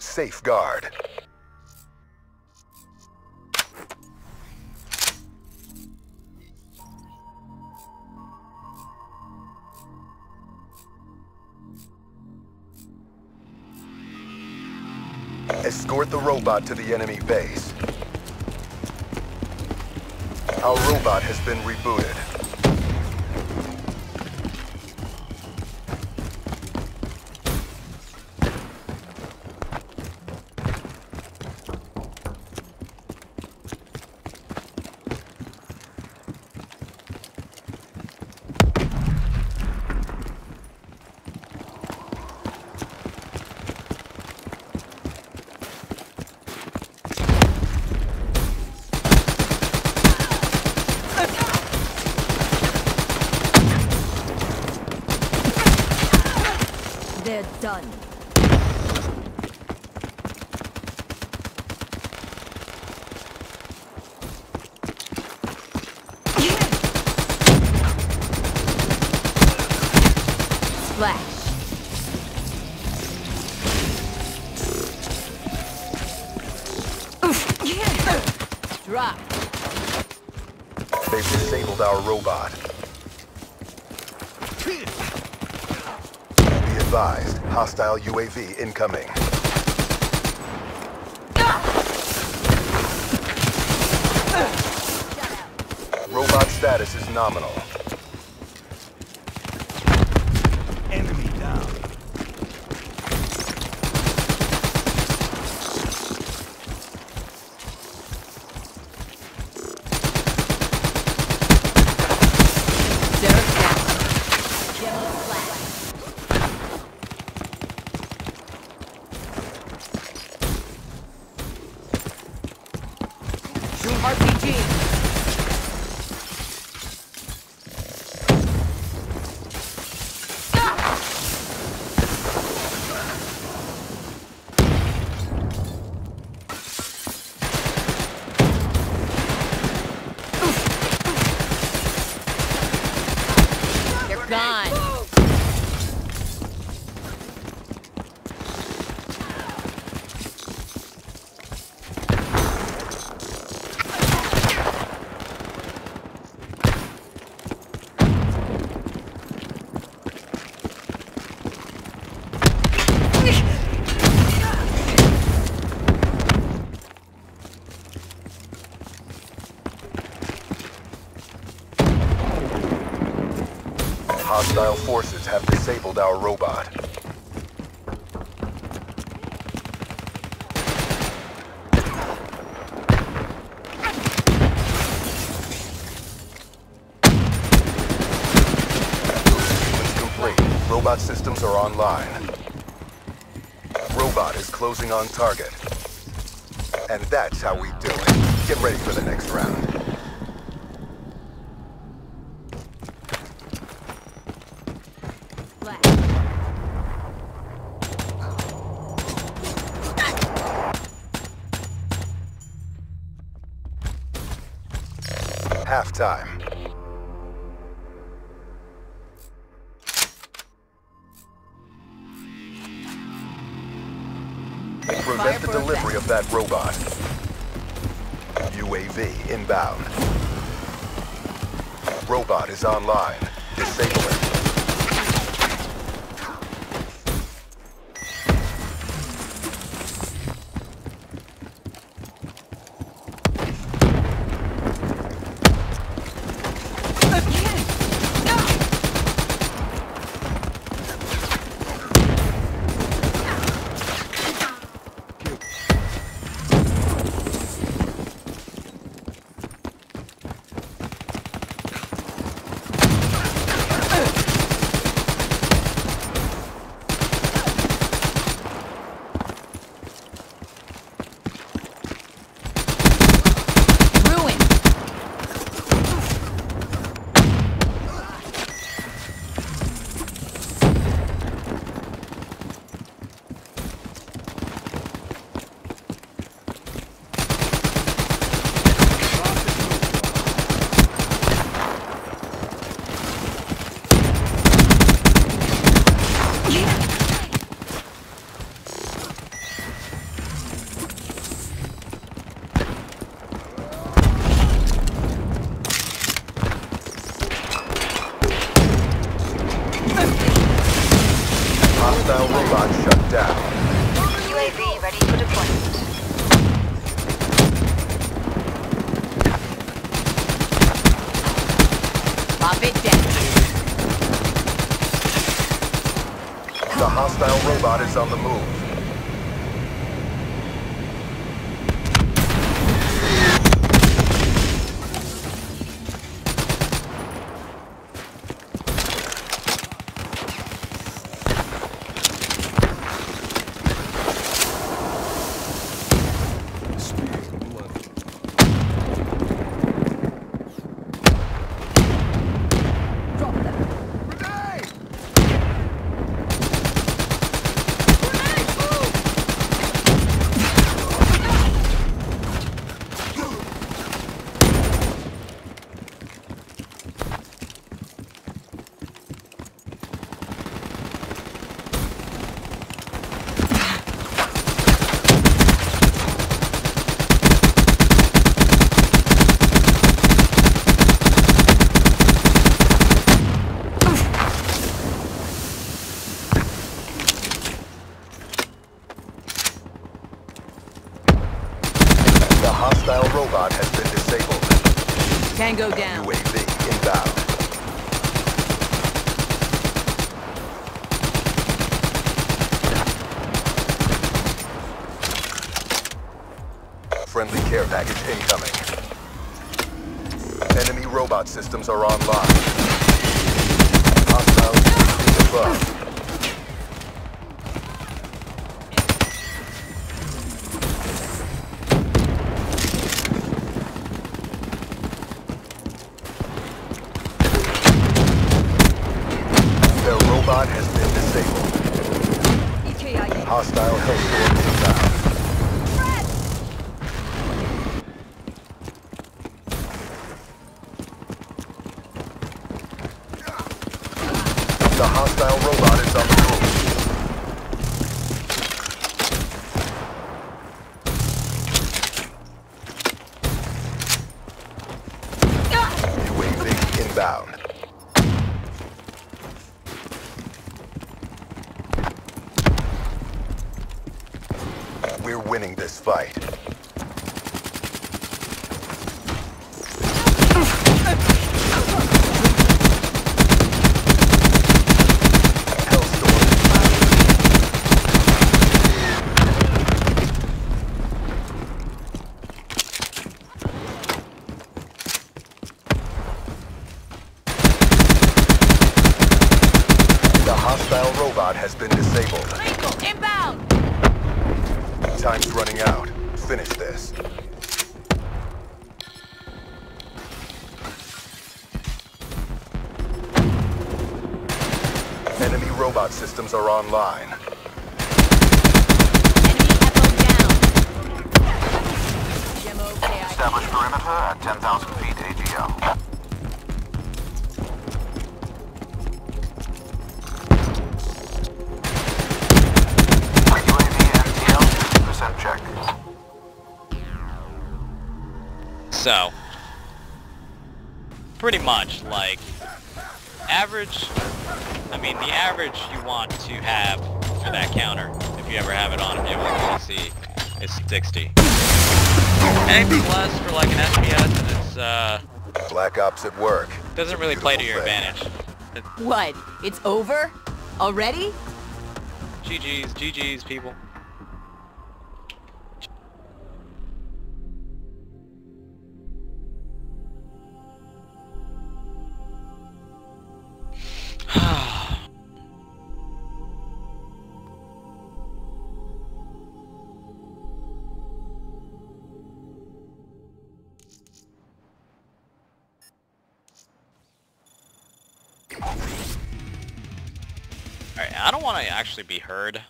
Safeguard. Escort the robot to the enemy base. Our robot has been rebooted. Done. Splash. Drop. They've disabled our robot. Advised, hostile UAV incoming. Robot status is nominal. Gone. Hostile forces have disabled our robot. Complete. Robot systems are online. Robot is closing on target. And that's how we do it. Get ready for the next round. Halftime. Prevent the delivery of that robot. UAV inbound. Robot is online. Disable it. Shut down. UAV ready for deployment. Pop it down. The hostile robot is on the move. Drop them. The hostile robot has been disabled. Tango down. UAV inbound. Friendly care package incoming. Enemy robot systems are online. Hostiles above. Their robot has been disabled. Hostile Hellstorm inbound. The hostile robot is on the move. We're winning this fight. Hellstorm. The hostile robot has been disabled. Lethal, inbound. Time's running out. Finish this. Enemy robot systems are online. Enemy Echo down. Establish perimeter at 10,000 feet So, pretty much like average. I mean, the average you want to have for that counter, if you ever have it on, if you have a PC, is 60. Anything less for like an FPS, and it's uh, Black Ops at work. doesn't really play to your thing. advantage. What? It's over? Already? GG's, GG's, people. Alright, I don't want to actually be heard